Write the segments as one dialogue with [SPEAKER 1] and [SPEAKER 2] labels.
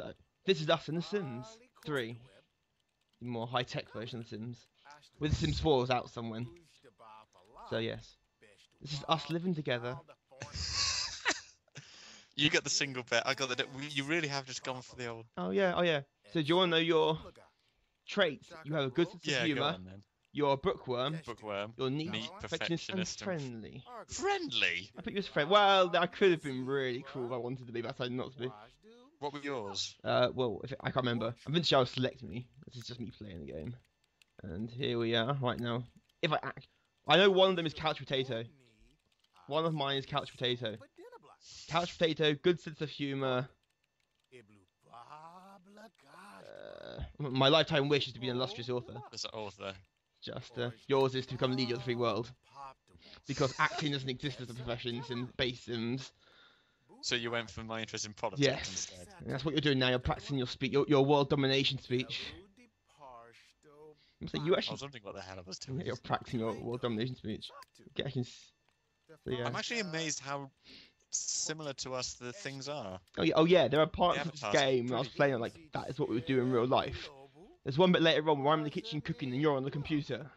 [SPEAKER 1] So this is us in The Sims 3, the more high-tech version of The Sims. With The Sims 4 was out somewhere. So yes, this is us living together.
[SPEAKER 2] You got the single bed. I got the. You really have just gone for the old.
[SPEAKER 1] Oh yeah, oh yeah. So do you want to know your traits? You have a good sense of
[SPEAKER 2] Yeah,
[SPEAKER 1] humour. You're a bookworm.
[SPEAKER 2] Bookworm.
[SPEAKER 1] You're neat,
[SPEAKER 2] Neat,
[SPEAKER 1] perfectionist, and
[SPEAKER 2] perfectionist, and
[SPEAKER 1] friendly.
[SPEAKER 2] Friendly.
[SPEAKER 1] I put you as friend. Well, I could have been really cruel if I wanted to be, but I decided not to be.
[SPEAKER 2] What were yours?
[SPEAKER 1] Uh, well, if I can't remember. I'm pretty sure I'll select me. This is just me playing the game. And here we are, right now. If I act, I know one of them is couch potato. One of mine is couch potato. Couch potato, good sense of humour. Uh, my lifetime wish is to be an illustrious author.
[SPEAKER 2] As an author.
[SPEAKER 1] Just uh, yours is to become leader of the free world. Because acting doesn't exist as a profession it's in base sims.
[SPEAKER 2] So you went for my interest in politics
[SPEAKER 1] Yes.
[SPEAKER 2] instead.
[SPEAKER 1] And that's what you're doing now. You're practicing your speech, your, your world domination speech. So you
[SPEAKER 2] I
[SPEAKER 1] actually
[SPEAKER 2] was wondering what the hell I was doing.
[SPEAKER 1] Yeah, you're practicing your world domination speech. Okay, So, yeah.
[SPEAKER 2] I'm uh, actually amazed how similar to us the things are.
[SPEAKER 1] Oh yeah, oh yeah, there are parts
[SPEAKER 2] The
[SPEAKER 1] of this game I was playing like that is what we would do in real life. There's one bit later on where I'm in the kitchen cooking and you're on the computer.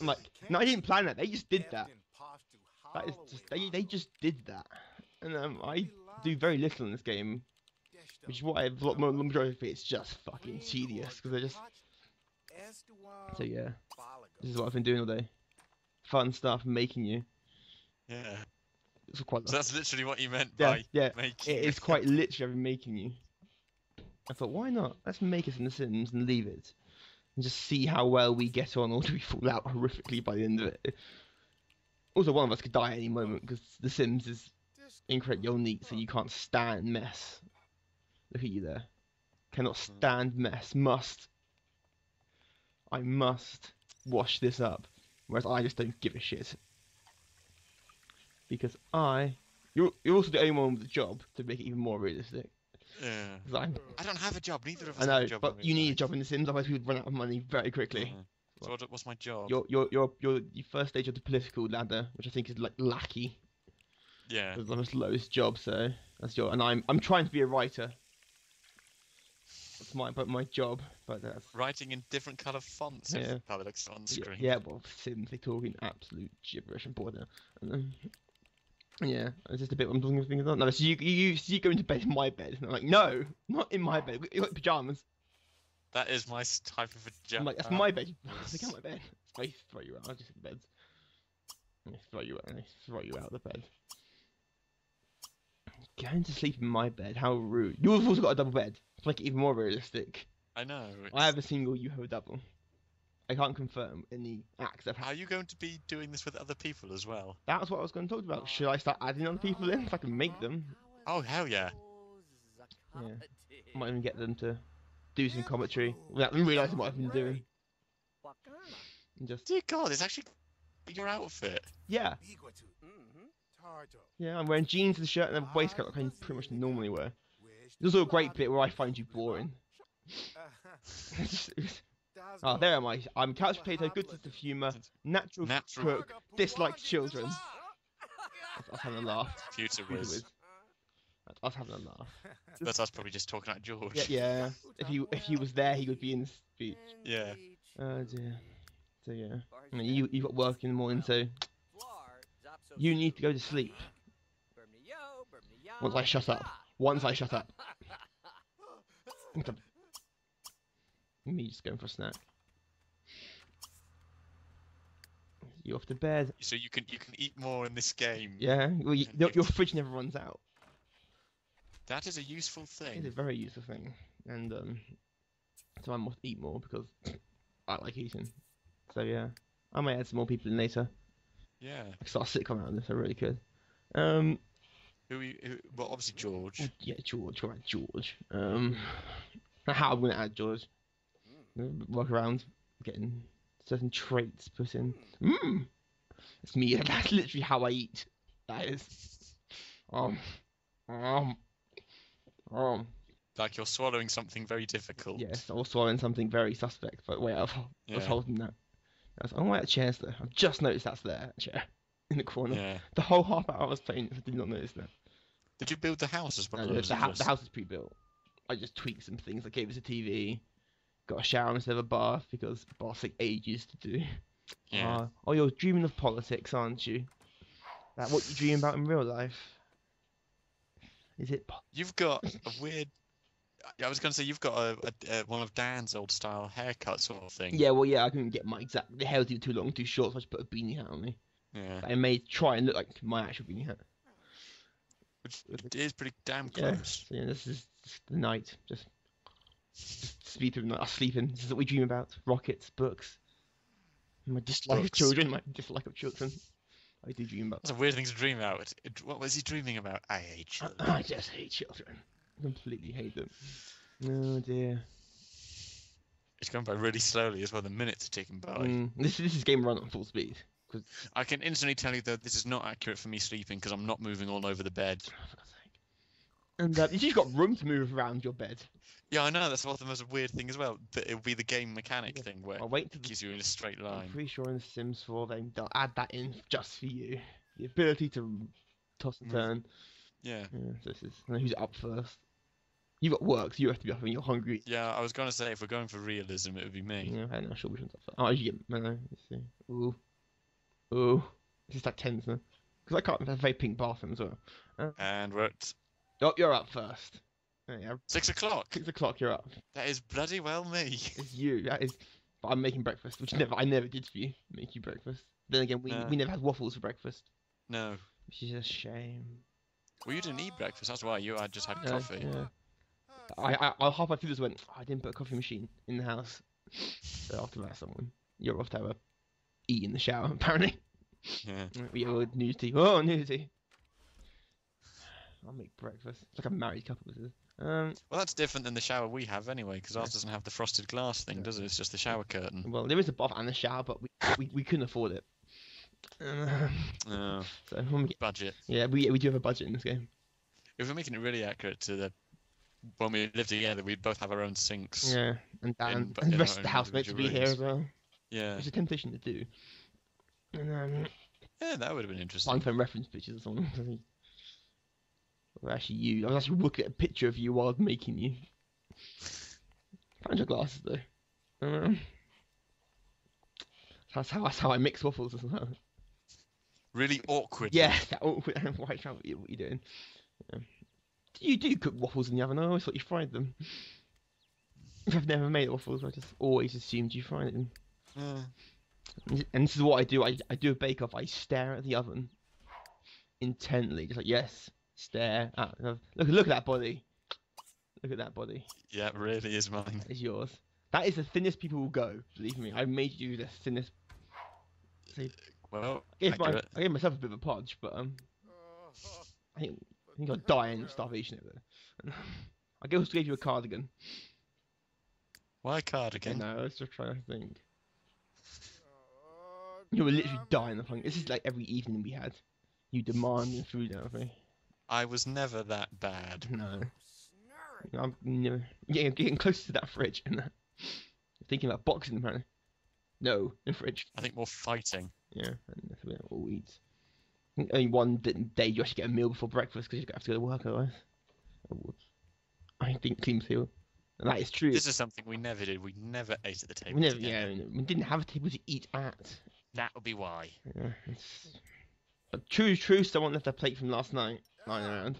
[SPEAKER 1] I'm like, no, I didn't plan that. They just did that. That is just they they just did that, and um, I do very little in this game, which is why more majority of it. It's just fucking tedious because I just so yeah. This is what I've been doing all day. Fun stuff, making you.
[SPEAKER 2] Yeah.
[SPEAKER 1] It's quite.
[SPEAKER 2] So that's literally what you meant
[SPEAKER 1] Yeah,
[SPEAKER 2] by
[SPEAKER 1] yeah.
[SPEAKER 2] making.
[SPEAKER 1] It is quite literally I've been making you. I thought, why not? Let's make us in The Sims and leave it. And just see how well we get on, or do we fall out horrifically by the end of it? Also, one of us could die at any moment because The Sims is incredibly neat, so you can't stand mess. Look at you there. Cannot stand mess. Must. I must wash this up. Whereas I just don't give a shit. Because I you're, you're also the only one with a job to make it even more realistic.
[SPEAKER 2] Yeah.
[SPEAKER 1] 'Cause I'm,
[SPEAKER 2] I don't have a job. Neither of us
[SPEAKER 1] I
[SPEAKER 2] have
[SPEAKER 1] know,
[SPEAKER 2] a job.
[SPEAKER 1] but you need a job in The Sims, otherwise we would run out of money very quickly.
[SPEAKER 2] Mhm. So what's my job?
[SPEAKER 1] Your your your your your first stage of the political ladder, which I think is like lackey,
[SPEAKER 2] Yeah.
[SPEAKER 1] the most lowest job. So that's your, and I'm I'm trying to be a writer. That's my but my job, but that's
[SPEAKER 2] Writing in different colour fonts.
[SPEAKER 1] Yeah.
[SPEAKER 2] If that looks on screen.
[SPEAKER 1] yeah. Well, Sims they talking absolute gibberish and border. Um, yeah, it's just a bit. I'm talking things on. No, so you you so you go into bed in my bed, and I'm like, no, not in my bed. You got pajamas.
[SPEAKER 2] That is my type of a job.
[SPEAKER 1] I'm like, that's my bed. Look at my bed. I throw you out. I just hit the bed. I throw you out. I throw you out of the bed. Going to sleep in my bed. How rude. You've also got a double bed. To make it even more realistic.
[SPEAKER 2] I know.
[SPEAKER 1] I have a single. You have a double. I can't confirm any acts I've
[SPEAKER 2] Are
[SPEAKER 1] had.
[SPEAKER 2] you going to be doing this with other people as well?
[SPEAKER 1] That's what I was going to talk about. Should I start adding other people in so I can make them?
[SPEAKER 2] Oh hell yeah!
[SPEAKER 1] Yeah. I might even get them to do some commentary without them realising what I've been doing. And just
[SPEAKER 2] Dear God, it's actually your outfit.
[SPEAKER 1] yeah, yeah. I'm wearing jeans and a shirt and a waistcoat like I pretty much normally wear. There's also a great bit where I find you boring. oh, there am I. I'm couch potato, good sense of humour, natural,
[SPEAKER 2] Natural
[SPEAKER 1] cook, dislikes children. That's us having a laugh.
[SPEAKER 2] Computer
[SPEAKER 1] Computer
[SPEAKER 2] whiz.
[SPEAKER 1] whiz. That's having a laugh.
[SPEAKER 2] That's us probably just talking at George.
[SPEAKER 1] Yeah, yeah. If he if he was there, he would be in the speech.
[SPEAKER 2] Yeah.
[SPEAKER 1] Oh dear. So yeah. I mean, you you got work in the morning, so you need to go to sleep. Once I shut up. Once I shut up. Me just going for a snack. You off to bed?
[SPEAKER 2] So you can you can eat more in this game.
[SPEAKER 1] Yeah. Well, you, your, your fridge never runs out.
[SPEAKER 2] That is a useful thing.
[SPEAKER 1] It's a very useful thing, and um, so I must eat more because I like eating. So yeah, I might add some more people in later.
[SPEAKER 2] Yeah.
[SPEAKER 1] I start a sitcom out of this. I really could. Um,
[SPEAKER 2] Who, we- who? Well, obviously George.
[SPEAKER 1] yeah, George. What about George? Um, how I'm gonna add George? Work around getting certain traits put in. Mmm. It's me. That's literally how I eat. That is. Um. Um. Um.
[SPEAKER 2] Like you're swallowing something very difficult.
[SPEAKER 1] Yes, I was swallowing something very suspect, but wait, I was, I was holding that. I was, oh, wait, that chair's there. I've just noticed that's there, chair, in the corner.
[SPEAKER 2] Yeah.
[SPEAKER 1] The whole half hour I was playing I did not notice that.
[SPEAKER 2] Did you build the house as well?
[SPEAKER 1] No, the, the,
[SPEAKER 2] it
[SPEAKER 1] the house is pre-built. I just tweaked some things. I gave us a TV, got a shower instead of a bath because baths take ages to do.
[SPEAKER 2] Yeah.
[SPEAKER 1] Uh, oh, you're dreaming of politics, aren't you? That what you dream about in real life? Is it? po-
[SPEAKER 2] You've got a weird. I was going to say you've got a, a, a one of Dan's old style haircut sort of thing.
[SPEAKER 1] Yeah, well, yeah, I couldn't get my exact. The hair was either too long, too short, so I just put a beanie hat on me.
[SPEAKER 2] Yeah.
[SPEAKER 1] I made try and look like my actual beanie hat.
[SPEAKER 2] Which it is pretty damn
[SPEAKER 1] Yeah.
[SPEAKER 2] close.
[SPEAKER 1] So yeah, this is the night. Just, just sleep through the night. Sleeping. This is what we dream about. Rockets, books. My dislike of children. My dislike of children. I do dream about.
[SPEAKER 2] That's a weird thing to dream about. What was he dreaming about? I hate children.
[SPEAKER 1] I just hate children. Completely hate them. Oh dear.
[SPEAKER 2] It's going by really slowly as well. The minutes are ticking by.
[SPEAKER 1] Mm, this this is game run on full speed.
[SPEAKER 2] I can instantly tell you that this is not accurate for me sleeping because I'm not moving all over the bed.
[SPEAKER 1] For God's sake. And uh, you've got room to move around your bed.
[SPEAKER 2] Yeah, I know. That's what the most weird thing as well. That it'll be the game mechanic
[SPEAKER 1] Yeah.
[SPEAKER 2] thing where
[SPEAKER 1] I'll wait to
[SPEAKER 2] it
[SPEAKER 1] the
[SPEAKER 2] keeps you in a straight line.
[SPEAKER 1] I'm pretty sure in The Sims 4 they, they'll add that in just for you. The ability to toss and turn.
[SPEAKER 2] Yeah.
[SPEAKER 1] Yeah, so this is I don't know who's up first. You've got work, so you have to be up when you're hungry.
[SPEAKER 2] Yeah, I was gonna say if we're going for realism, it would be me.
[SPEAKER 1] Yeah, I'm not sure up first. Oh, you get no, no, let's see. Ooh, ooh, this is that tense now. Because I can't have a very pink bathroom as well.
[SPEAKER 2] Uh, and we're at
[SPEAKER 1] Oh, you're up first. Yeah,
[SPEAKER 2] six o'clock.
[SPEAKER 1] six o'clock. You're up.
[SPEAKER 2] That is bloody well me.
[SPEAKER 1] It's you. That is. But I'm making breakfast, which never I never did for you. Make you breakfast. Then again, we
[SPEAKER 2] No.
[SPEAKER 1] we never had waffles for breakfast,
[SPEAKER 2] No.
[SPEAKER 1] which is a shame.
[SPEAKER 2] Well, you didn't eat breakfast. That's why you had just had coffee.
[SPEAKER 1] Yeah. I, I, I halfway through this went, "Oh, I didn't put a coffee machine in the house. So after that, someone, you're off to have a eat in the shower, apparently.
[SPEAKER 2] Yeah.
[SPEAKER 1] We have a nudity. Oh, nudity. I'll make breakfast. It's like a married couple, this is. Um,
[SPEAKER 2] Well, that's different than the shower we have anyway, because ours doesn't have the frosted glass thing, does it? It's just the shower curtain.
[SPEAKER 1] well, there is a bath and a shower, but we, we, we couldn't afford it. Um,
[SPEAKER 2] Oh,
[SPEAKER 1] so, when we get,
[SPEAKER 2] budget.
[SPEAKER 1] yeah, we, we do have a budget in this game.
[SPEAKER 2] If we're making it really accurate to the when we live together, we'd both have our own sinks.
[SPEAKER 1] Yeah, and Dan,
[SPEAKER 2] bu-
[SPEAKER 1] and the rest of the housemates would be
[SPEAKER 2] individual
[SPEAKER 1] here as well.
[SPEAKER 2] Yeah.
[SPEAKER 1] It's a temptation to do. And um,
[SPEAKER 2] Yeah, that would have been interesting.
[SPEAKER 1] find some reference pictures or something. Well, actually, you. I was actually looking at a picture of you while I was making you. Found your glasses though. Um, that's how that's how I mix waffles as well.
[SPEAKER 2] Really awkward.
[SPEAKER 1] Yeah, that awkward white trout. What you doing? Yeah. You do cook waffles in the oven. I always thought you fried them. I've never made waffles. I just always assumed you fried them.
[SPEAKER 2] Yeah.
[SPEAKER 1] And this is what I do. I, I do a bake off. I stare at the oven intently, just like yes, stare. At, look look at that body. Look at that body.
[SPEAKER 2] Yeah, it really is mine.
[SPEAKER 1] It's yours. That is the thinnest people will go. Believe me. I made you the thinnest.
[SPEAKER 2] Well,
[SPEAKER 1] I gave, my. I gave myself a bit of a podge, but um, I think I think I'll starvation over there. I also gave you a cardigan.
[SPEAKER 2] Why cardigan?
[SPEAKER 1] No, I was just trying to think. You were literally dying of hunger. This is like every evening we had. You demanding food out of me.
[SPEAKER 2] I was never that bad.
[SPEAKER 1] No. I'm never getting, getting close to that fridge and that. Thinking about boxing apparently. No, the fridge.
[SPEAKER 2] I think more fighting.
[SPEAKER 1] Yeah, and that's what all we eat. I think Only one d- day you actually get a meal before breakfast because you have to go to work otherwise. Oh. I think clean seal. That is true.
[SPEAKER 2] This is something we never did. We never ate at the table.
[SPEAKER 1] we never,
[SPEAKER 2] together.
[SPEAKER 1] yeah, we didn't have a table to eat at.
[SPEAKER 2] That would be why.
[SPEAKER 1] Yeah. But true, true. Someone left their plate from last night lying around.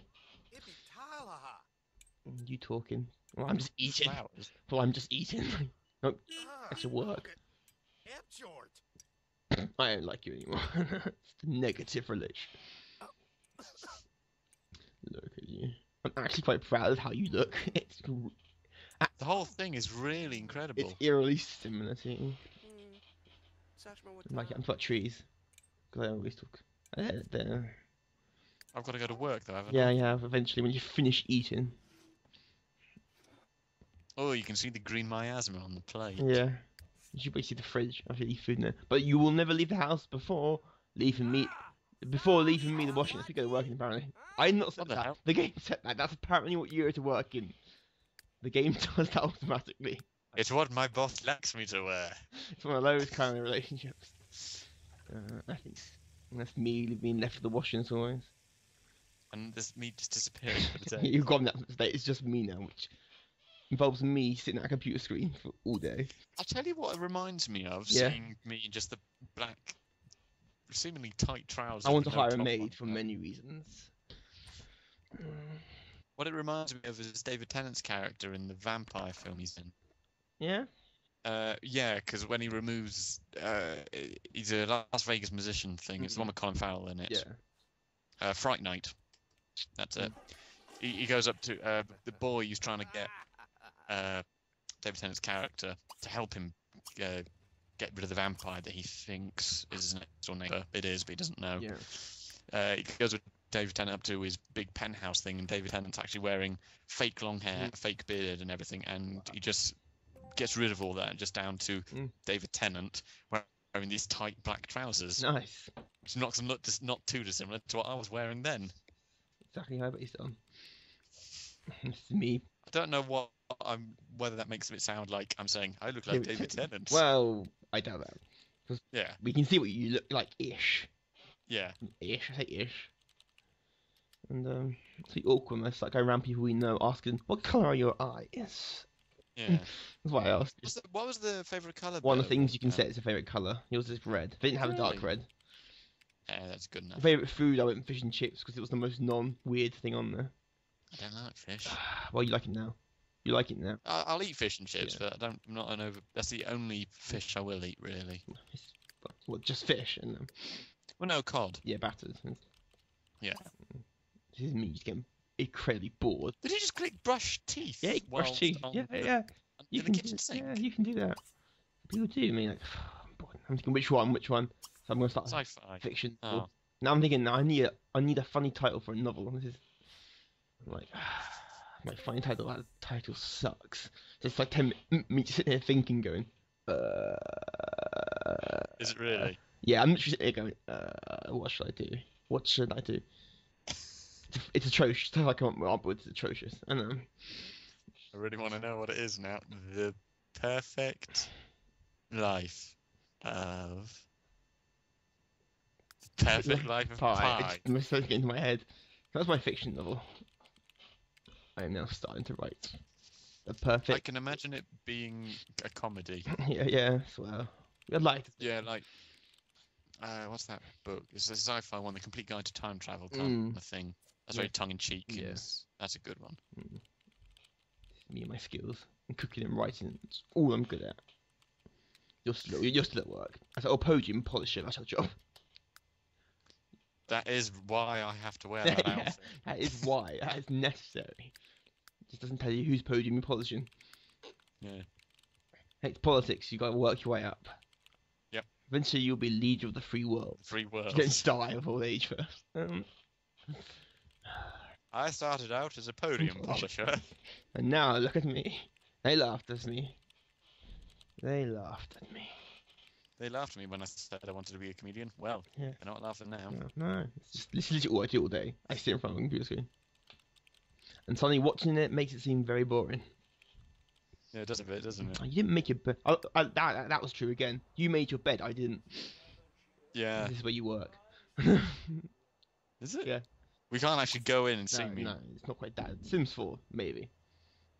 [SPEAKER 1] You talking? Well, I'm just eating.
[SPEAKER 2] Flowers.
[SPEAKER 1] Well, I'm just eating. That's your work. I don't like you anymore. it's the negative relation. Look at you. I'm actually quite proud of how you look. It's
[SPEAKER 2] The whole thing is really incredible.
[SPEAKER 1] it's eerily similar to you. Like I'm got trees. Because I always talk. Uh, there.
[SPEAKER 2] I've got to go to work though, haven't
[SPEAKER 1] Yeah, yeah. Eventually, when you finish eating.
[SPEAKER 2] Oh, you can see the green miasma on the plate.
[SPEAKER 1] Yeah. You should basically the fridge. I should leave food in there. But you will never leave the house before leaving me. Before leaving me the washing. Let's go to working apparently. I'm not said
[SPEAKER 2] What the
[SPEAKER 1] that.
[SPEAKER 2] hell?
[SPEAKER 1] The game said that. That's apparently what you're to work in. The game does that automatically.
[SPEAKER 2] It's what my boss likes me to wear.
[SPEAKER 1] It's one of those kind of relationships. Uh, I think that's me being left with the washing as always.
[SPEAKER 2] And this me just disappearing for the day.
[SPEAKER 1] You've gone that state. It's just me now, which involves me sitting at a computer screen for all day.
[SPEAKER 2] I'll tell you what it reminds me of,
[SPEAKER 1] Yeah.
[SPEAKER 2] seeing me in just the black, seemingly tight trousers.
[SPEAKER 1] I want to
[SPEAKER 2] no
[SPEAKER 1] hire a maid for many reasons. Mm,
[SPEAKER 2] What it reminds me of is David Tennant's character in the vampire film he's in.
[SPEAKER 1] Yeah.
[SPEAKER 2] Uh, yeah, because when he removes, uh, he's a Las Vegas musician thing. It's the one with Colin Farrell in it.
[SPEAKER 1] Yeah.
[SPEAKER 2] Uh, Fright Night. That's it. He, he goes up to uh, the boy who's trying to get uh, David Tennant's character to help him uh, get rid of the vampire that he thinks is his next door neighbor. It is, but he doesn't know.
[SPEAKER 1] Yeah.
[SPEAKER 2] Uh, he goes with David Tennant up to his big penthouse thing, and David Tennant's actually wearing fake long hair,
[SPEAKER 1] Mm.
[SPEAKER 2] fake beard, and everything, and he just gets rid of all that, and just down to
[SPEAKER 1] Mm.
[SPEAKER 2] David Tennant wearing these tight black trousers.
[SPEAKER 1] Nice.
[SPEAKER 2] Which not not dis- not too dissimilar to what I was wearing then.
[SPEAKER 1] Exactly how it's done. This is me.
[SPEAKER 2] I don't know what I'm whether that makes it sound like I'm saying I look like
[SPEAKER 1] David
[SPEAKER 2] David
[SPEAKER 1] Tennant. Well, I doubt that.
[SPEAKER 2] yeah,
[SPEAKER 1] We can see what you look like ish.
[SPEAKER 2] yeah.
[SPEAKER 1] Ish, I say ish. And um it's the awkwardness, like around people we know asking, What colour are your eyes?
[SPEAKER 2] Yeah.
[SPEAKER 1] That's why I asked.
[SPEAKER 2] The, what was the favorite color?
[SPEAKER 1] One of the things you can
[SPEAKER 2] um,
[SPEAKER 1] set is a favourite colour. Yours is red. They didn't have a dark red.
[SPEAKER 2] Yeah, that's good enough.
[SPEAKER 1] Favourite food, I went fish and chips because it was the most non weird thing on there.
[SPEAKER 2] I don't like fish.
[SPEAKER 1] well, you like it now. You like it now.
[SPEAKER 2] I- I'll eat fish and chips,
[SPEAKER 1] Yeah.
[SPEAKER 2] but I don't. I'm not an over. That's the only fish I will eat, really.
[SPEAKER 1] Well, just fish and um,
[SPEAKER 2] Well, no cod.
[SPEAKER 1] yeah, battered.
[SPEAKER 2] Yeah.
[SPEAKER 1] This is me just getting incredibly bored.
[SPEAKER 2] Did you just click brush teeth?
[SPEAKER 1] Yeah, brush
[SPEAKER 2] whilst
[SPEAKER 1] teeth.
[SPEAKER 2] on
[SPEAKER 1] Yeah,
[SPEAKER 2] the-
[SPEAKER 1] yeah. You
[SPEAKER 2] in
[SPEAKER 1] can
[SPEAKER 2] the kitchen
[SPEAKER 1] do,
[SPEAKER 2] sink.
[SPEAKER 1] Yeah, you can do that. People do. I mean, like, I'm bored. I'm thinking which one, which one. So I'm gonna start
[SPEAKER 2] Sci-fi.
[SPEAKER 1] fiction.
[SPEAKER 2] Oh,
[SPEAKER 1] Now I'm thinking, I need a, I need a funny title for a novel. This is I'm like, my funny title. That title sucks. So it's like ten mi- me sitting here thinking, going, uh,
[SPEAKER 2] is it really?
[SPEAKER 1] yeah, I'm literally sitting here going, uh, what should I do? What should I do? It's, it's atrocious. Stuff I come up with is atrocious. I know.
[SPEAKER 2] I really want to know what it is now. The perfect life of. Perfect life of
[SPEAKER 1] Pie.
[SPEAKER 2] pie.
[SPEAKER 1] It's it's starting to get into my head. That's my fiction novel. I am now starting to write. The perfect.
[SPEAKER 2] I can imagine it being a comedy.
[SPEAKER 1] yeah, yeah. Well, I'd like.
[SPEAKER 2] Yeah, like. Uh, what's that book? It's a sci-fi one, The Complete Guide to Time Travel kind
[SPEAKER 1] Mm.
[SPEAKER 2] of thing. That's
[SPEAKER 1] Yeah.
[SPEAKER 2] very tongue-in-cheek.
[SPEAKER 1] Yeah.
[SPEAKER 2] Yes, that's a good one.
[SPEAKER 1] Me and my skills and cooking and writing. It's all I'm good at. You're still, you're still at work. I said, oh, podium polisher. That's your job.
[SPEAKER 2] That is why I have to wear that
[SPEAKER 1] Yeah.
[SPEAKER 2] outfit.
[SPEAKER 1] That is why. That is necessary. It just doesn't tell you who's podium you're polishing.
[SPEAKER 2] Yeah.
[SPEAKER 1] It's politics. You got to work your way up.
[SPEAKER 2] Yep.
[SPEAKER 1] Eventually, you'll be leader of the free world.
[SPEAKER 2] Free
[SPEAKER 1] You don't
[SPEAKER 2] world.
[SPEAKER 1] die of old age first. Um,
[SPEAKER 2] I started out as a podium
[SPEAKER 1] Polisher. and now look at me. They laughed at me. They laughed at me.
[SPEAKER 2] They laughed at me when I said I wanted to be a comedian. Well,
[SPEAKER 1] Yeah.
[SPEAKER 2] they're not laughing now.
[SPEAKER 1] No, no. It's just, literally all I do all day. I sit in front of a computer screen. And suddenly watching it makes it seem very boring.
[SPEAKER 2] Yeah, it does a bit, doesn't it?
[SPEAKER 1] You didn't make your bed. Oh, that, that, was true again. You made your bed, I didn't.
[SPEAKER 2] Yeah.
[SPEAKER 1] This is where you work.
[SPEAKER 2] Is it?
[SPEAKER 1] Yeah.
[SPEAKER 2] We can't actually go in and see
[SPEAKER 1] no,
[SPEAKER 2] me.
[SPEAKER 1] no, it's not quite that. Sims 4, maybe.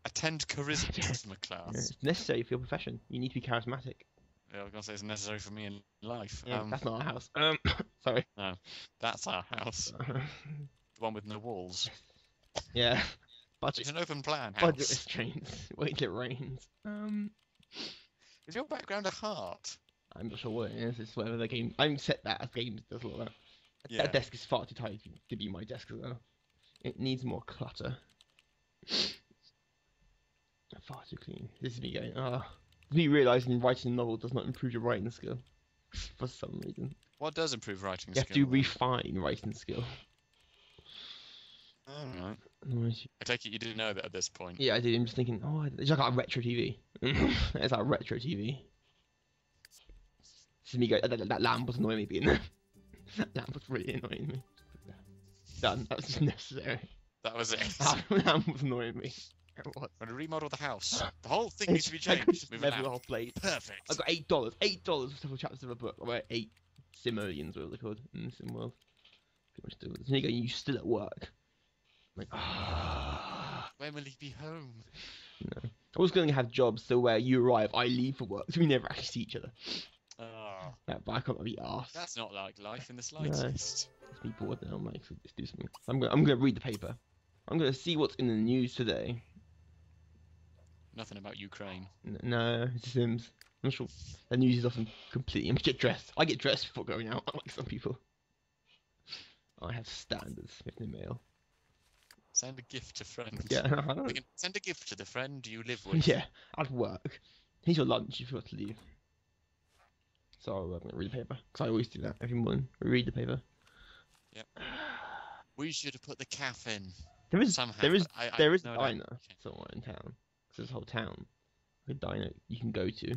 [SPEAKER 2] Attend charisma
[SPEAKER 1] Yeah,
[SPEAKER 2] class.
[SPEAKER 1] It's necessary for your profession. You need to be charismatic.
[SPEAKER 2] Yeah, I was gonna say it's necessary for me in life.
[SPEAKER 1] Yeah,
[SPEAKER 2] um,
[SPEAKER 1] that's not our house. Um, sorry.
[SPEAKER 2] No, that's our house, the one with no walls.
[SPEAKER 1] Yeah. Budget.
[SPEAKER 2] It's an open plan
[SPEAKER 1] Budget
[SPEAKER 2] house.
[SPEAKER 1] restraints. Wait till it rains. Um,
[SPEAKER 2] Is your background a heart?
[SPEAKER 1] I'm not sure what it is. It's whatever the game. I'm set that as games does all that.
[SPEAKER 2] Yeah.
[SPEAKER 1] That desk is far too tight to be my desk as well. It needs more clutter. Far too clean. This is me going, ah. me realizing writing a novel does not improve your writing skill. For some reason.
[SPEAKER 2] What does improve writing
[SPEAKER 1] You have to refine writing skill.
[SPEAKER 2] Alright.
[SPEAKER 1] Otherwise you-
[SPEAKER 2] I take it you didn't know that at this point.
[SPEAKER 1] Yeah, I did. I'm just thinking, oh, it's like a retro TV. it's like a retro TV. This me going, that, that, that lamp was annoying me being there. that lamp was really annoying me. Done. That was just necessary.
[SPEAKER 2] That was it.
[SPEAKER 1] That lamp was annoying me. It was.
[SPEAKER 2] gonna remodel the house, the whole thing needs to be
[SPEAKER 1] I could
[SPEAKER 2] changed. Move it out.
[SPEAKER 1] the whole place.
[SPEAKER 2] Perfect.
[SPEAKER 1] I got eight dollars. Eight dollars for several chapters of a book. I eight simoleons, what they're called in the sim world. Pretty much do it. So you go, you still at work. Like, ah.
[SPEAKER 2] When will he be home?
[SPEAKER 1] No. I was going to have jobs so where you arrive, I leave for work, so we never actually see each other.
[SPEAKER 2] Oh,
[SPEAKER 1] Yeah, but I can't be asked.
[SPEAKER 2] that's not like life in the slightest.
[SPEAKER 1] Let's be bored now. I'm like, let's do something. I'm gonna, I'm gonna read the paper. I'm gonna see what's in the news today.
[SPEAKER 2] Nothing about Ukraine.
[SPEAKER 1] N- No, it's Sims. I'm not sure. The news is often completely. I'm get dressed. I get dressed before going out, unlike some people. I have standards with the mail.
[SPEAKER 2] Send a gift to friends.
[SPEAKER 1] Yeah, I don't.
[SPEAKER 2] can send a gift to the friend you live with.
[SPEAKER 1] Yeah, at work. Here's your lunch if you want to leave. So I'm gonna read the paper because I always do that every morning. Read the paper. Yeah.
[SPEAKER 2] We should have put the calf in
[SPEAKER 1] There is,
[SPEAKER 2] somehow,
[SPEAKER 1] there is,
[SPEAKER 2] I, I
[SPEAKER 1] there is
[SPEAKER 2] no,
[SPEAKER 1] a diner
[SPEAKER 2] okay.
[SPEAKER 1] somewhere in town. 'Cause there's a whole town, a diner you can go to.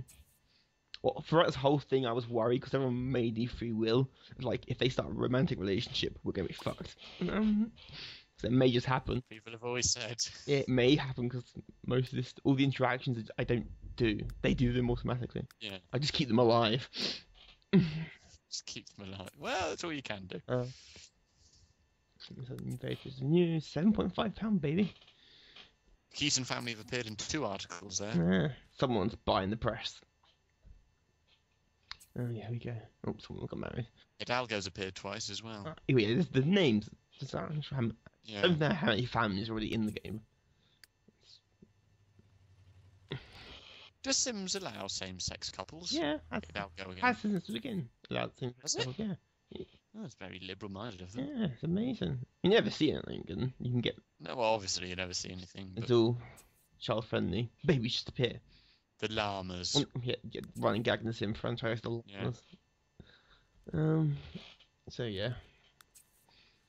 [SPEAKER 1] Well, throughout this whole thing, I was worried because everyone made the free will. Like, if they start a romantic relationship, we're gonna be fucked. Um, so it may just happen.
[SPEAKER 2] People have always said.
[SPEAKER 1] It may happen because most of this, all the interactions I don't do, they do them automatically.
[SPEAKER 2] Yeah.
[SPEAKER 1] I just keep them alive.
[SPEAKER 2] Just keep them alive. Well, that's all you can do.
[SPEAKER 1] Uh, so new seven point five pound baby.
[SPEAKER 2] Keaton family have appeared in two articles there.
[SPEAKER 1] Yeah, someone's buying the press. Oh yeah, here we go. Oh, someone got married.
[SPEAKER 2] Hidalgo's appeared twice as well.
[SPEAKER 1] Uh, yeah, there's the names. M- I
[SPEAKER 2] Yeah.
[SPEAKER 1] don't know how many families are already in the game.
[SPEAKER 2] Does Sims allow same-sex couples?
[SPEAKER 1] Yeah, that's
[SPEAKER 2] Hidalgo again.
[SPEAKER 1] has since the beginning. Allowed.
[SPEAKER 2] Has it?
[SPEAKER 1] Yeah,
[SPEAKER 2] Oh, that's very liberal-minded of them.
[SPEAKER 1] yeah, it's amazing. You never see anything, and you can get
[SPEAKER 2] No, well, obviously you never see anything.
[SPEAKER 1] it's all child friendly. Babies just appear.
[SPEAKER 2] the llamas.
[SPEAKER 1] Yeah, yeah, running gag in the sim franchise. The
[SPEAKER 2] Yeah.
[SPEAKER 1] llamas. Um. So yeah,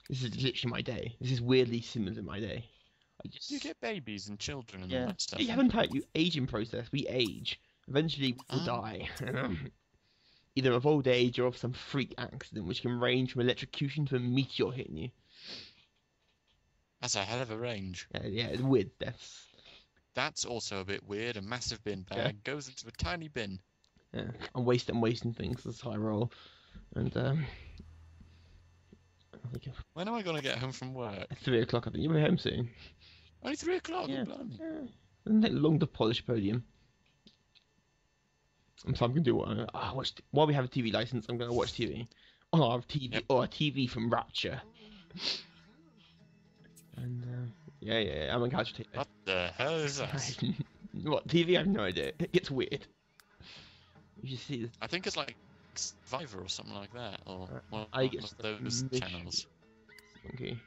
[SPEAKER 1] this is literally my day. This is weirdly similar to my day. I just
[SPEAKER 2] You get babies and children and all that stuff.
[SPEAKER 1] You have an entire you aging process. We age. Eventually, we will
[SPEAKER 2] Ah.
[SPEAKER 1] die. Either of old age or of some freak accident, which can range from electrocution to a meteor hitting you.
[SPEAKER 2] That's a hell of a range.
[SPEAKER 1] Yeah, yeah, it's weird deaths.
[SPEAKER 2] That's also a bit weird. A massive bin bag goes into a tiny bin.
[SPEAKER 1] Yeah, I'm wasting, I'm wasting things. That's how I roll. And um, I think if-
[SPEAKER 2] When am I going to get home from work?
[SPEAKER 1] at three o'clock. I think you'll be home soon.
[SPEAKER 2] Only three o'clock.
[SPEAKER 1] Yeah.
[SPEAKER 2] blimey.
[SPEAKER 1] Yeah, doesn't take long to polish podium. And so I'm gonna do what I ah, watch while we have a TV license. I'm gonna watch TV on our TV
[SPEAKER 2] Yep.
[SPEAKER 1] or a TV from Rapture. And uh, yeah, yeah, yeah, I'm on couch TV.
[SPEAKER 2] What the hell is that?
[SPEAKER 1] what TV? I have no idea. It gets weird. You should see this.
[SPEAKER 2] I think it's like Survivor or something like that, or
[SPEAKER 1] Uh,
[SPEAKER 2] one,
[SPEAKER 1] I guess
[SPEAKER 2] of those
[SPEAKER 1] mission.
[SPEAKER 2] channels.
[SPEAKER 1] Okay.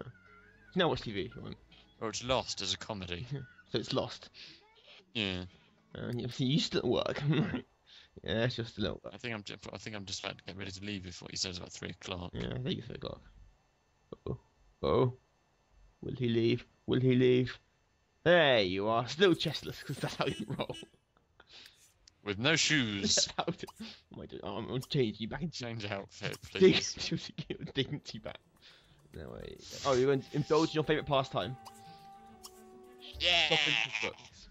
[SPEAKER 1] Uh, you now watch TV if you want.
[SPEAKER 2] Or it's Lost as a comedy.
[SPEAKER 1] So it's lost.
[SPEAKER 2] Yeah,
[SPEAKER 1] Uh, you still work. yeah, it's just a little.
[SPEAKER 2] I think I'm. Just, I think I'm just about to get ready to leave what he says about three o'clock.
[SPEAKER 1] Yeah, I think it's three o'clock. Oh, oh, will he leave? Will he leave? There you are, still chestless, because that's how you roll.
[SPEAKER 2] With no shoes.
[SPEAKER 1] Oh my God, I'm changing you back into
[SPEAKER 2] Change outfit, please.
[SPEAKER 1] dignity back. No way. Oh, you're going to indulge in your favourite pastime.
[SPEAKER 2] Yeah.
[SPEAKER 1] Shopping for books.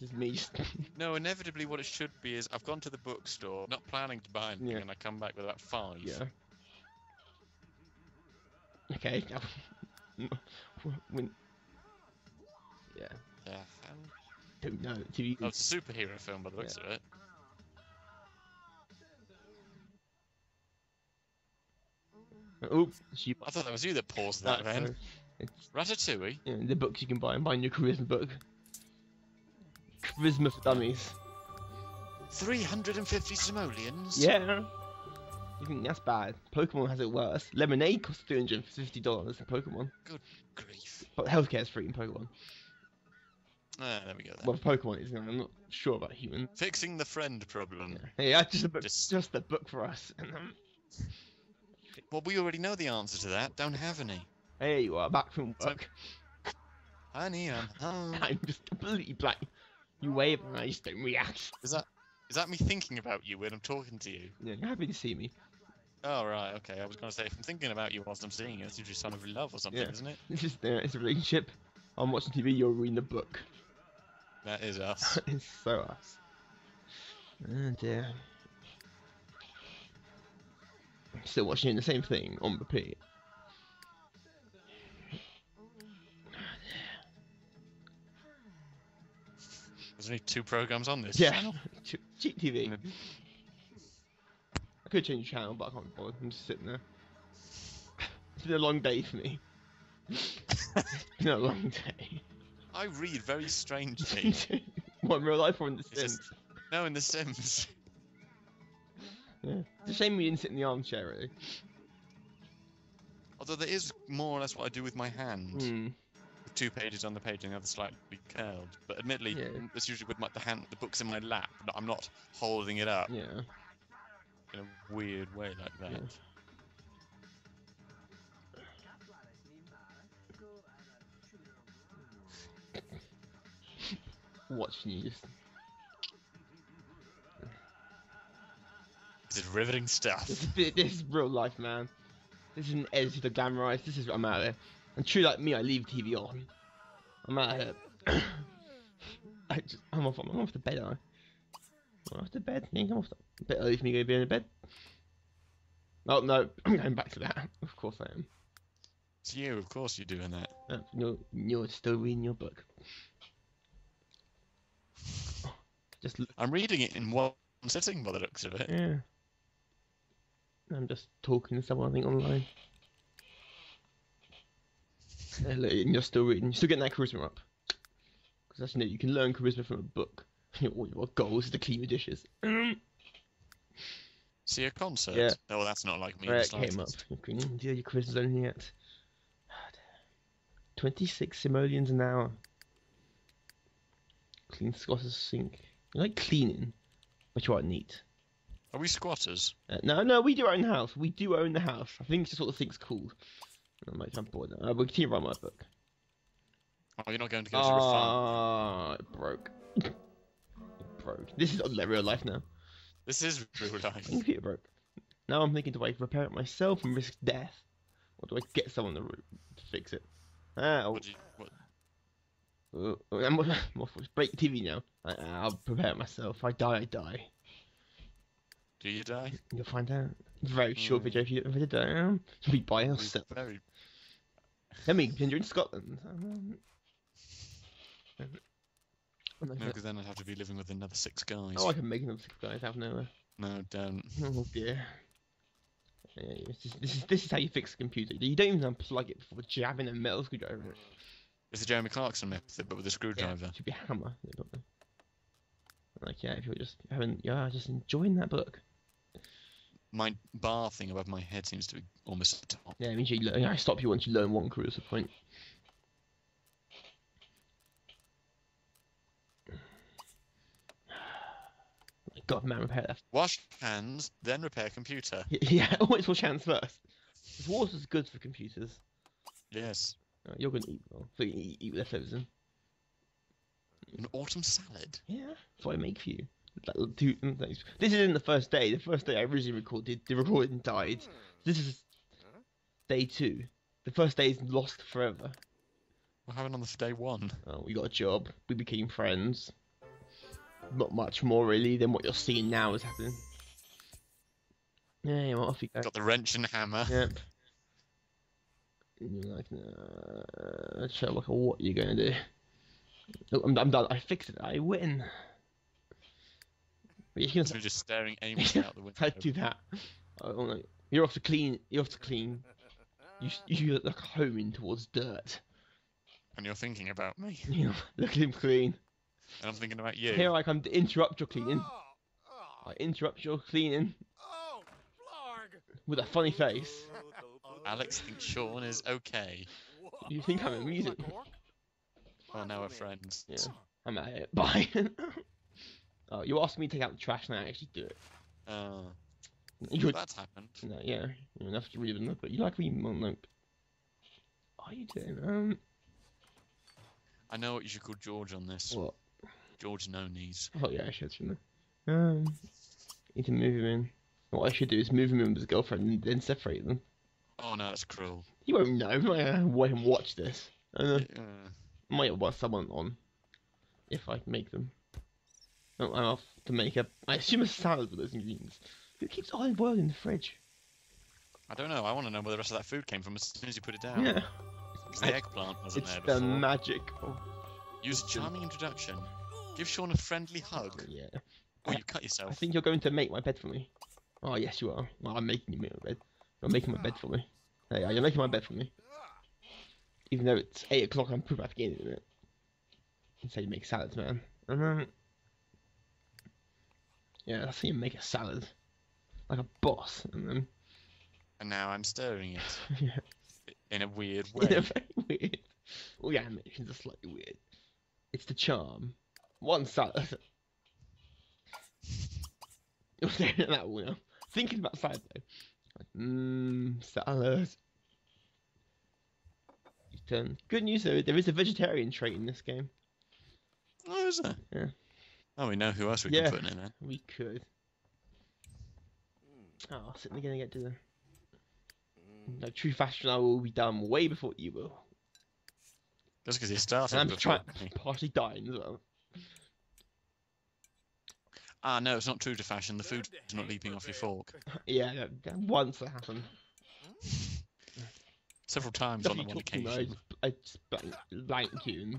[SPEAKER 1] This is me.
[SPEAKER 2] No, inevitably, what it should be is I've gone to the bookstore, not planning to buy anything,
[SPEAKER 1] Yeah.
[SPEAKER 2] and I come back with about five.
[SPEAKER 1] yeah. Okay. when. Yeah.
[SPEAKER 2] Hell?
[SPEAKER 1] Don't know.
[SPEAKER 2] Oh, it's a superhero film by the looks of it.
[SPEAKER 1] Oh, she.
[SPEAKER 2] I thought that was you that paused that
[SPEAKER 1] man. It's
[SPEAKER 2] Ratatouille.
[SPEAKER 1] you know, the books you can buy and buy a new charisma book. Charisma for dummies.
[SPEAKER 2] 350 simoleons?
[SPEAKER 1] Yeah. You think that's bad? Pokemon has it worse. Lemonade costs three hundred and fifty dollars in Pokemon, Good
[SPEAKER 2] Grief.
[SPEAKER 1] but healthcare is free in Pokemon.
[SPEAKER 2] Ah, there we go then.
[SPEAKER 1] Well, Pokemon is. I'm not sure about human.
[SPEAKER 2] Fixing the friend problem.
[SPEAKER 1] Yeah, yeah just a book.
[SPEAKER 2] Just-
[SPEAKER 1] Just a book for us.
[SPEAKER 2] Well, we already know the answer to that. Don't have any.
[SPEAKER 1] Here you are, back from
[SPEAKER 2] So-
[SPEAKER 1] work.
[SPEAKER 2] Honey, I'm home.
[SPEAKER 1] I'm just completely blank. You wave and I just don't react.
[SPEAKER 2] Is that is that me thinking about you when I'm talking to you?
[SPEAKER 1] Yeah, you're happy to see me.
[SPEAKER 2] Oh right, okay. I was gonna say if I'm thinking about you whilst I'm seeing you, it's usually a sign of love or something,
[SPEAKER 1] Yeah.
[SPEAKER 2] isn't it?
[SPEAKER 1] It's just uh, it's a relationship. I'm watching TV. You're reading the book.
[SPEAKER 2] That is us.
[SPEAKER 1] it's so us. Oh dear. I'm still watching the same thing on repeat.
[SPEAKER 2] There's only two programs on this
[SPEAKER 1] Yeah,
[SPEAKER 2] channel.
[SPEAKER 1] Che- cheap TV. I could change the channel, but I can't be bothered. I'm just sitting there. It's been a long day for me. it's been a long day.
[SPEAKER 2] I read very strangely.
[SPEAKER 1] what in real life or in The
[SPEAKER 2] It's just-
[SPEAKER 1] Sims?
[SPEAKER 2] no, in The Sims.
[SPEAKER 1] Yeah. It's a shame we didn't sit in the armchair, really.
[SPEAKER 2] Although that is more or less what I do with my hand.
[SPEAKER 1] Hmm.
[SPEAKER 2] With two pages on the page and the other slightly curled. But admittedly,
[SPEAKER 1] Yeah.
[SPEAKER 2] it's usually with my, the hand, the book's in my lap. but I'm not holding it up
[SPEAKER 1] Yeah.
[SPEAKER 2] in a weird way like that.
[SPEAKER 1] Watching you.
[SPEAKER 2] This is riveting stuff.
[SPEAKER 1] This is, this is real life, man. This isn't edited or glamorized. This is what I'm out there. And true like me, I leave TV on. I'm out here. I just, I'm off. I'm off to bed. I? I'm off to bed. Yeah, I'm off to a bit early for me to be in bed. Oh no, I'm going back to that. Of course I am.
[SPEAKER 2] It's you, of course you're doing that.
[SPEAKER 1] Uh, you're, you're still reading your book. Just look.
[SPEAKER 2] I'm reading it in one sitting by the looks of it.
[SPEAKER 1] Yeah. I'm just talking to someone I think online. Yeah, and you're still reading. You're still getting that charisma up. Because that's you know you can learn charisma from a book. All your goal is to clean your dishes. Mm.
[SPEAKER 2] See a concert?
[SPEAKER 1] Yeah.
[SPEAKER 2] Oh, that's not like me.
[SPEAKER 1] Right, it came up.
[SPEAKER 2] slightest.
[SPEAKER 1] You're cleaning. Deal your charisma's only at 26 simoleons an hour. Clean Scottish sink. You like cleaning, but you are neat.
[SPEAKER 2] Are we squatters?
[SPEAKER 1] Uh, no, no, we do own the house. We do own the house. I think it's just what the thing's called. I might I'm bored now. Uh, we'll continue on my book.
[SPEAKER 2] Oh, you're not going to go to a farm.
[SPEAKER 1] Ah, it broke. it broke. This is like real life now.
[SPEAKER 2] This is real life.
[SPEAKER 1] My computer broke. Now I'm thinking, do I repair it myself and risk death? Or do I get someone to, to fix it? Ah, oh,
[SPEAKER 2] What you, what,
[SPEAKER 1] I'm, I'm off with break TV now. I, I'll prepare myself. If I die, I die.
[SPEAKER 2] do you die?
[SPEAKER 1] You'll find out. Very short
[SPEAKER 2] Hmm.
[SPEAKER 1] video if you I did that. Um, be by yourself.
[SPEAKER 2] Very.
[SPEAKER 1] Let me you're in Scotland. Um,
[SPEAKER 2] No, because then I'd have to be living with another six guys.
[SPEAKER 1] Oh, I can make another six guys out of nowhere.
[SPEAKER 2] No, don't.
[SPEAKER 1] Oh dear. Yeah, this, is, this is this is how you fix a computer. You don't even unplug it before jabbing a metal screwdriver.
[SPEAKER 2] It's the Jeremy Clarkson method, but with a
[SPEAKER 1] Yeah,
[SPEAKER 2] screwdriver.
[SPEAKER 1] it should be a hammer. yeah. Like yeah, if you're just having yeah, just enjoying that book.
[SPEAKER 2] My bar thing above my head seems to be almost at the top.
[SPEAKER 1] Yeah, it means you learn. I stop you once you learn one charisma point. God, man, repair that.
[SPEAKER 2] Wash hands, then repair computer.
[SPEAKER 1] Yeah, always wash hands first. Water's good for computers.
[SPEAKER 2] Yes.
[SPEAKER 1] Uh, you're gonna eat well, so you can eat, eat leftovers in.
[SPEAKER 2] An autumn salad.
[SPEAKER 1] Yeah, that's what I make for you. Two- mm. This isn't the first day. The first day I originally recorded, the recording died. This is day two. The first day is lost forever.
[SPEAKER 2] What happened on the day one?
[SPEAKER 1] Oh, we got a job. We became friends. Not much more really than what you're seeing now is happening. Yeah, yeah, well, off you go.
[SPEAKER 2] Got the wrench and hammer.
[SPEAKER 1] Yep. And you're like, nah, Sherlock, what you're gonna do? Look, I'm, I'm done. I fixed it. I win. But you
[SPEAKER 2] So just staring aimlessly out the window.
[SPEAKER 1] I do that. Oh no, you're off to clean. You're off to clean. You you look like homing towards dirt.
[SPEAKER 2] And you're thinking about me.
[SPEAKER 1] You know, look at him clean.
[SPEAKER 2] And I'm thinking about you.
[SPEAKER 1] Here I come to interrupt your cleaning. Oh, oh. I interrupt your cleaning
[SPEAKER 3] Oh, Blarg!
[SPEAKER 1] with a funny face.
[SPEAKER 2] Oh, Alex thinks Sean is okay.
[SPEAKER 1] You think I'm amusing?
[SPEAKER 2] Oh, now we're friends.
[SPEAKER 1] Yeah, I'm at it. Bye. oh, you asked me to take out the trash, and I actually do it.
[SPEAKER 2] Uh,
[SPEAKER 1] You
[SPEAKER 2] that's happened.
[SPEAKER 1] No, yeah, you're enough to read them, but you like reading them, nope. What are you doing? Um,
[SPEAKER 2] I know what you should call George on this.
[SPEAKER 1] what?
[SPEAKER 2] George No Knees.
[SPEAKER 1] Oh yeah, I should, shouldn't I? Um, need to move him in. What I should do is move him in with his girlfriend and then separate them.
[SPEAKER 2] Oh no, that's cruel.
[SPEAKER 1] He won't know. I'm not gonna let him watch this. I.
[SPEAKER 2] Uh,
[SPEAKER 1] might want someone on if I make them. Oh, I'm off to make a. I assume a salad with those ingredients. Who keeps olive boiled in the fridge?
[SPEAKER 2] I don't know. I want to know where the rest of that food came from as soon as you put it down.
[SPEAKER 1] Yeah,
[SPEAKER 2] 'Cause the eggplant wasn't
[SPEAKER 1] it's
[SPEAKER 2] there
[SPEAKER 1] the magic of.
[SPEAKER 2] Use a charming introduction. Give Sean a friendly hug.
[SPEAKER 1] Yeah.
[SPEAKER 2] Or you cut yourself.
[SPEAKER 1] I think you're going to make my bed for me. Oh yes, you are. Well, I'm making you make my bed. You're making my bed for me. There you are. You're making my bed for me. Even though it's eight o'clock, I'm pretty back in it. You say you make salads, man. And then, yeah, that's how you make a salad, like a boss. And then,
[SPEAKER 2] And now I'm stirring it
[SPEAKER 1] yeah,
[SPEAKER 2] in a weird way.
[SPEAKER 1] in a very weird. All the animations are slightly weird. It's the charm. One salad. You're staring at that now. Thinking about salad though. Like, mmm, salad. Your turn. Good news though, there is a vegetarian trait in this game.
[SPEAKER 2] Oh, is there?
[SPEAKER 1] Yeah.
[SPEAKER 2] Oh, we know who else we
[SPEAKER 1] Yeah.
[SPEAKER 2] can put in it then.
[SPEAKER 1] We could. Oh, I'll certainly gonna get to the. Mm. No, true fashion, I will be done way before you will.
[SPEAKER 2] Just because he started
[SPEAKER 1] And I'm
[SPEAKER 2] before
[SPEAKER 1] trying,
[SPEAKER 2] me.
[SPEAKER 1] partially dying as well.
[SPEAKER 2] Ah, no, it's not true to fashion. The food is not leaping off your fork.
[SPEAKER 1] Yeah, that, that once that happened.
[SPEAKER 2] Several times on the one occasion.
[SPEAKER 1] I just blank, you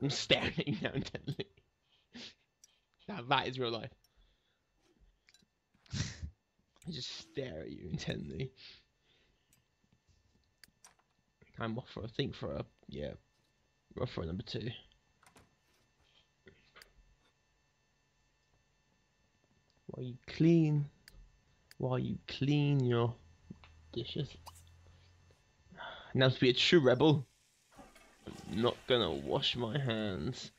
[SPEAKER 1] I'm staring at you now intently. Now that is real life. I just stare at you intently. I'm off for I think for a yeah, off for a number two. While you clean, while you clean your dishes. Now to be a true rebel, I'm not gonna wash my hands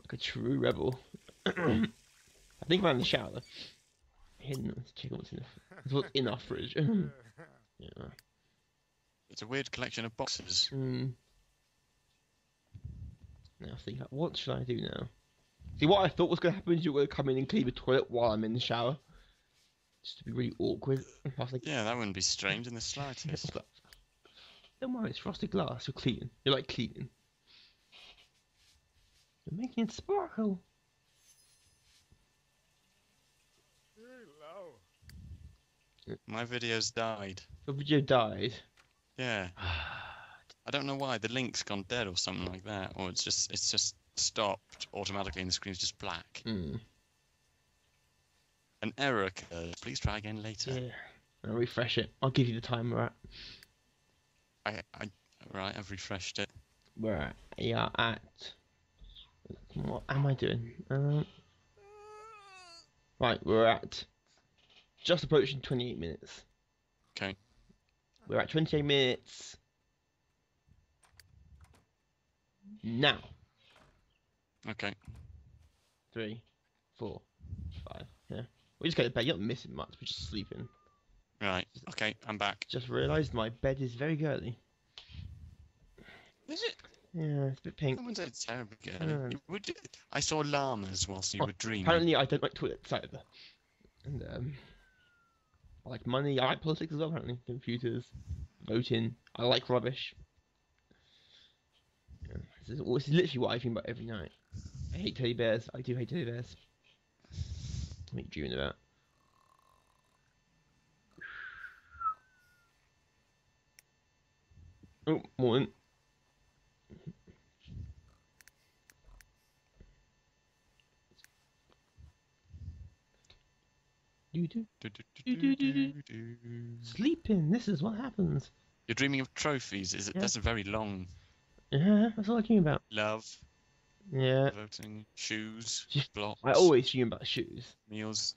[SPEAKER 1] like a true rebel. I think I'm in the shower. though. Hidden. Let's check what's in the, what's in our fridge. yeah.
[SPEAKER 2] It's a weird collection of boxes.
[SPEAKER 1] Mm. Now think, what should I do now? See, what I thought was going to happen is you were going to come in and clean the toilet while I'm in the shower. Just to be really awkward. Like,
[SPEAKER 2] Yeah, that wouldn't be strange in the slightest.
[SPEAKER 1] Don't worry, it's frosted glass. You're cleaning. You're like cleaning. You're making it sparkle.
[SPEAKER 3] Hello.
[SPEAKER 2] My video's died.
[SPEAKER 1] Your video died.
[SPEAKER 2] Yeah. I don't know why. The link's gone dead or something like that. Or it's just it's just stopped automatically and the screen's just black.
[SPEAKER 1] Hmm.
[SPEAKER 2] An error occurred. Please try again later.
[SPEAKER 1] Yeah. I'll refresh it. I'll give you the time we're at.
[SPEAKER 2] I, I, right, I've refreshed it.
[SPEAKER 1] We're at. Yeah, at. What am I doing? Um. Right, we're at. Just approaching 28 minutes.
[SPEAKER 2] Okay.
[SPEAKER 1] We're at 28 minutes. Now.
[SPEAKER 2] Okay.
[SPEAKER 1] Three, four, five. Yeah. We just go to bed. You're not missing much. We're just sleeping.
[SPEAKER 2] Right. Okay, I'm back.
[SPEAKER 1] Just realised my bed is very girly.
[SPEAKER 2] Is it?
[SPEAKER 1] Yeah, it's a bit pink.
[SPEAKER 2] Someone said it's terribly.
[SPEAKER 1] Yeah.
[SPEAKER 2] Would I saw llamas whilst you
[SPEAKER 1] Oh,
[SPEAKER 2] were dreaming.
[SPEAKER 1] Apparently, I don't like toilets either. And um, I like money. I like politics as well. Apparently, computers, voting. I like rubbish. Yeah, this, is, this is literally what I think about every night. I hate teddy bears. I do hate teddy bears. What are you dreaming about? Oh, morning. Sleeping. This is what happens.
[SPEAKER 2] You're dreaming of trophies. Is it?
[SPEAKER 1] Yeah.
[SPEAKER 2] That's a very long
[SPEAKER 1] Yeah, that's all I dream about.
[SPEAKER 2] love,
[SPEAKER 1] Yeah,
[SPEAKER 2] voting, shoes,
[SPEAKER 1] Just-
[SPEAKER 2] blocks,
[SPEAKER 1] I always dream about shoes.
[SPEAKER 2] meals,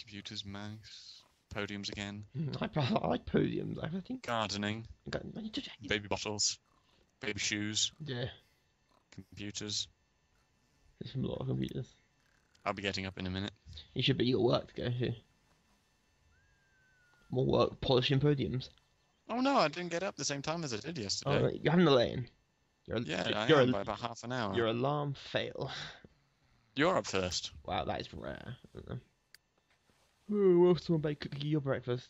[SPEAKER 2] computers, mouse, podiums again,
[SPEAKER 1] Mm, I, I like podiums. I think.
[SPEAKER 2] gardening,
[SPEAKER 1] I got- I need to check it.
[SPEAKER 2] baby bottles, baby shoes,
[SPEAKER 1] Yeah,
[SPEAKER 2] computers.
[SPEAKER 1] there's a lot of computers.
[SPEAKER 2] I'll be getting up in a minute.
[SPEAKER 1] You should be your work to go to. More work polishing podiums.
[SPEAKER 2] Oh no, I didn't get up the same time as I did
[SPEAKER 1] Oh,
[SPEAKER 2] yesterday.
[SPEAKER 1] right, you're having a lane. You're a,
[SPEAKER 2] yeah, I
[SPEAKER 1] you're
[SPEAKER 2] am
[SPEAKER 1] a,
[SPEAKER 2] by about half an hour.
[SPEAKER 1] your alarm fail.
[SPEAKER 2] You're up first.
[SPEAKER 1] Wow, that is rare. I don't know. Oh, someone bake cookie your breakfast.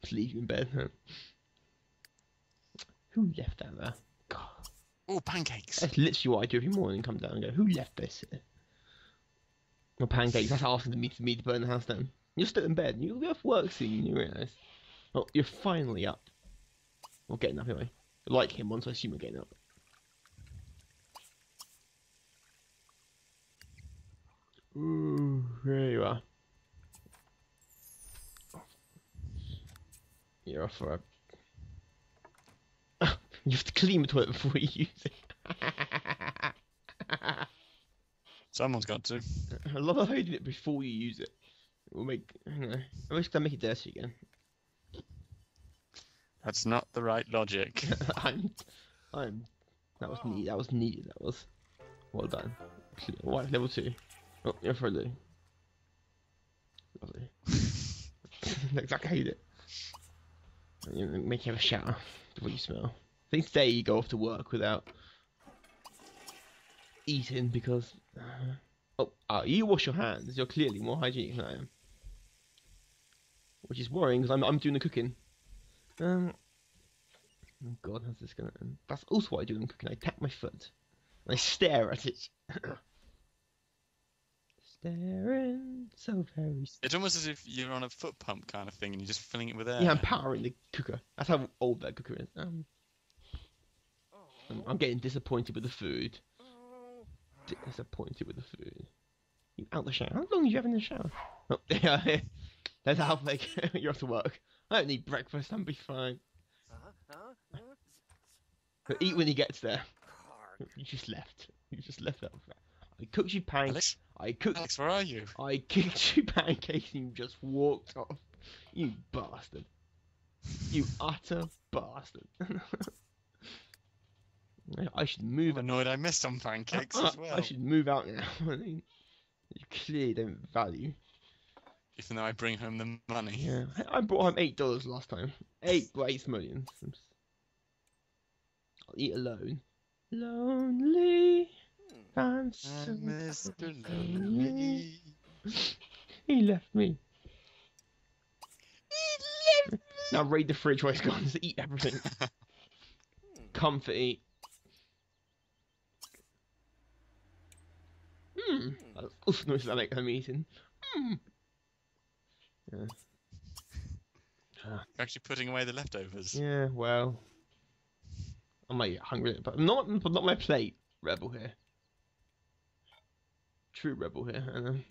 [SPEAKER 1] Just leave you in bed. Huh? Who left that there? God.
[SPEAKER 2] Oh, pancakes.
[SPEAKER 1] That's literally what I do every morning. Come down and go, who left this? Well, pancakes. That's asking me to me to burn the house down. You're still in bed. You'll be off work soon. You realise. Oh, you're finally up. Or getting up anyway. Like him once I assume you're getting up. Ooh, there you are. You're off for a. you have to clean the toilet before you use it.
[SPEAKER 2] Someone's got to.
[SPEAKER 1] I love holding it before you use it. It will make. You know, I wish make it dirty again.
[SPEAKER 2] That's not the right logic.
[SPEAKER 1] I'm. I'm. That was neat. That was neat. That was. Well done. What level two? Oh, for Lou. Lovely. That's exactly how you do it. Make you have a shower before you smell. I think today you go off to work without eating because. Uh, oh, uh, you wash your hands. You're clearly more hygienic than I am. Which is worrying because I'm, I'm doing the cooking. Um. Oh God, how's this gonna end? That's also what I do when I'm cooking. I tap my foot. And I stare at it. Staring so very. s-
[SPEAKER 2] It's almost as if you're on a foot pump kind of thing and you're just filling it with air.
[SPEAKER 1] Yeah, I'm powering the cooker. That's how old that cooker is. Um, I'm, I'm getting disappointed with the food. Disappointed with the food. You out the shower? How long are you having in the shower? Oh, yeah. That's how like you're off to work. I don't need breakfast. I'll be fine. But eat when he gets there. You just left. You just left that. I cooked you pancakes. I cooked.
[SPEAKER 2] Alex, where are you?
[SPEAKER 1] I cooked you pancakes and you just walked off. You bastard. You utter bastard. I should move.
[SPEAKER 2] I'm annoyed I missed some pancakes as well.
[SPEAKER 1] I should move out now. I mean, you clearly don't value.
[SPEAKER 2] Even though I bring home the money.
[SPEAKER 1] Yeah, I brought home eight dollars last time. Eight, well, eight million. I'll eat alone. Lonely. I'm so
[SPEAKER 2] I'm Mr.
[SPEAKER 1] lonely.
[SPEAKER 2] Lonely.
[SPEAKER 1] He left me. Now raid the fridge while he's gone. Just eat everything. Comfort eat. Hmm. That's also nice that I'm eating. Hmm. Yeah.
[SPEAKER 2] You're actually putting away the leftovers.
[SPEAKER 1] Yeah. Well. I'm get hungry, but not but not my plate. Rebel here. True rebel here, and then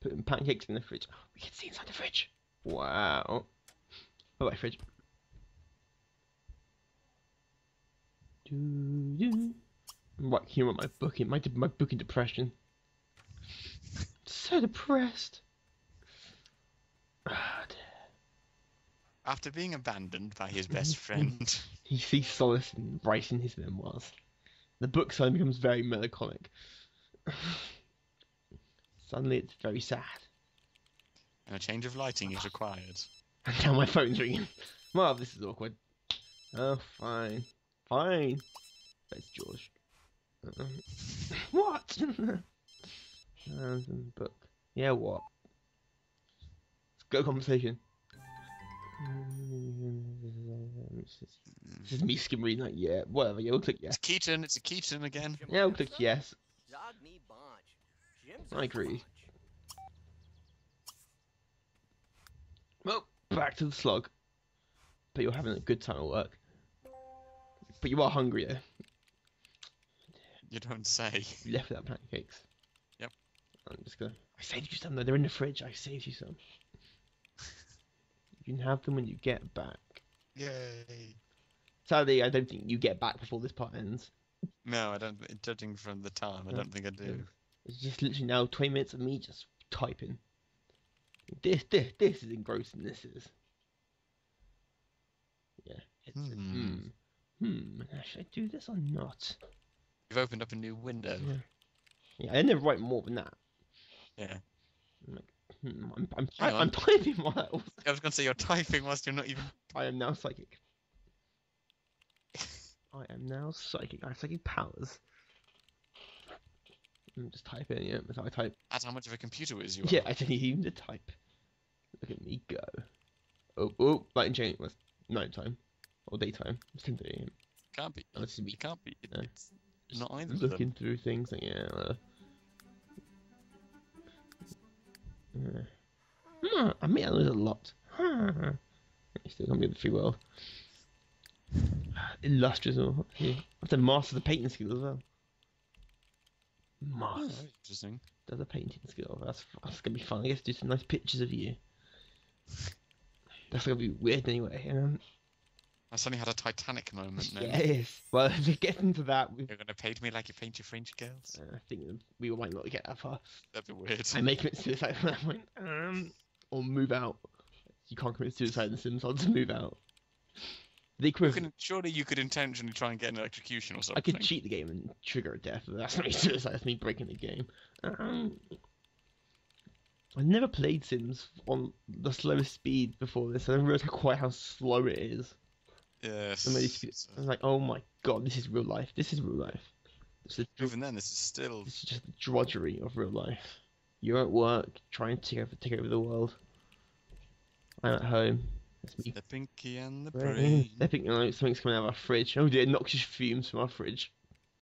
[SPEAKER 1] putting pancakes in the fridge. We can see inside the fridge. Wow. Bye bye, fridge. I'm right here on my booking. My my booking depression. so depressed. Ah, dear.
[SPEAKER 2] After being abandoned by his mm-hmm. best friend. Mm-hmm.
[SPEAKER 1] He sees solace in writing his memoirs. The book suddenly becomes very melancholic. Suddenly it's very sad.
[SPEAKER 2] and a change of lighting is required.
[SPEAKER 1] And now my phone's ringing. Well, this is awkward. Oh, fine. Fine. That's George. Uh, what? Book. Yeah, what? Let's go conversation. This is me skim reading that. Yeah, whatever. Yeah, we'll click yes.
[SPEAKER 2] It's Keaton, it's a Keaton again.
[SPEAKER 1] Yeah, we'll click yes. I agree. Well, back to the slog. But you're having a good time at work. But you are hungry, yeah?
[SPEAKER 2] You don't say.
[SPEAKER 1] You left without pancakes.
[SPEAKER 2] Yep.
[SPEAKER 1] I'm just gonna. I saved you some though. They're in the fridge. I saved you some. you can have them when you get back.
[SPEAKER 2] Yay.
[SPEAKER 1] Sadly, I don't think you get back before this part ends.
[SPEAKER 2] No, I don't. Judging from the time, I don't think I do.
[SPEAKER 1] It's just literally now 20 minutes of me just typing. This, this, this is engrossing. This is. Yeah. It's hmm.
[SPEAKER 2] Hmm.
[SPEAKER 1] Hmm. Should I do this or not?
[SPEAKER 2] You've opened up a new window.
[SPEAKER 1] Yeah. Yeah, I never write more than that.
[SPEAKER 2] Yeah.
[SPEAKER 1] Hmm, I'm, I'm,
[SPEAKER 2] Hang
[SPEAKER 1] I'm typing while I
[SPEAKER 2] was going to say you're typing whilst you're not even.
[SPEAKER 1] I am now psychic. I am now psychic. I have psychic powers. I'm just typing, yeah. That's how I type.
[SPEAKER 2] That's how much of a computer whiz you are.
[SPEAKER 1] Yeah, I didn't even to type. Look at me go. Oh, oh, light and change. Was night time or daytime? It's 10:30 a.m.
[SPEAKER 2] Can't be.
[SPEAKER 1] Oh, it's
[SPEAKER 2] You
[SPEAKER 1] me
[SPEAKER 2] can't be. It,
[SPEAKER 1] No.
[SPEAKER 2] It's not either of them.
[SPEAKER 1] looking through things. Like, yeah. Uh, uh, I mean, I lose a lot. Huh. You still can't be the free world. Illustrious. or- yeah. I have to master the painting skill as well.
[SPEAKER 2] Interesting.
[SPEAKER 1] does a painting skill. That's that's gonna be fun. I guess do some nice pictures of you. That's gonna be weird anyway. Um,
[SPEAKER 2] I suddenly had a Titanic moment now.
[SPEAKER 1] yes. Well, if we get into that, we,
[SPEAKER 2] You're gonna paint me like you paint your French girls?
[SPEAKER 1] uh, I think we might not get that far.
[SPEAKER 2] That'd be weird.
[SPEAKER 1] I may commit suicide at that point. Um, or move out. You can't commit suicide in The Sims. I'll just move out. The
[SPEAKER 2] You can, surely you could intentionally try and get an electrocution or something.
[SPEAKER 1] I could cheat the game and trigger a death, that's not me suicide. That's me breaking the game. Um, I never played Sims on the slowest speed before this. I never realized quite how slow it is.
[SPEAKER 2] Yes.
[SPEAKER 1] I to I was like, oh my god, this is real life. This is real life. This is,
[SPEAKER 2] Even then, this is still.
[SPEAKER 1] this is just the drudgery of real life. You're at work, trying to take over, take over the world. I'm at home.
[SPEAKER 2] The pinky and the
[SPEAKER 1] Brain. I think you something's coming out of our fridge. Oh dear, noxious fumes from our fridge.